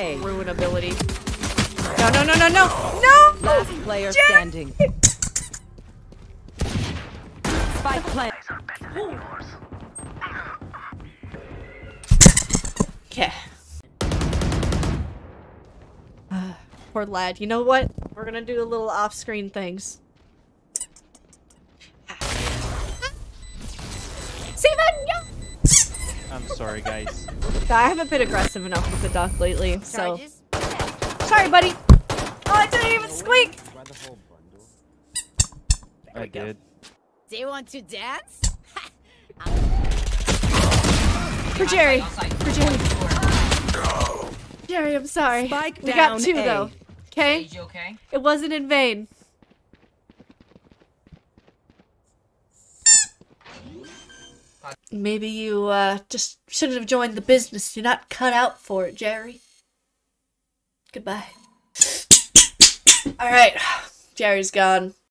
ruin ability. No, no, no, no, no, no! Last player Jerry! standing. Spike plant. Okay. Poor lad. You know what? We're gonna do a little off-screen things. I'm sorry, guys. I haven't been aggressive enough with the duck lately, so... Charges? Sorry, buddy! Oh, it didn't even squeak! I did. Do you want to dance? For Jerry! For Jerry! Jerry, I'm sorry. Spike we got two, A. though. Okay? okay? It wasn't in vain. Maybe you uh, just shouldn't have joined the business. You're not cut out for it, Jerry. Goodbye. All right, Jerry's gone.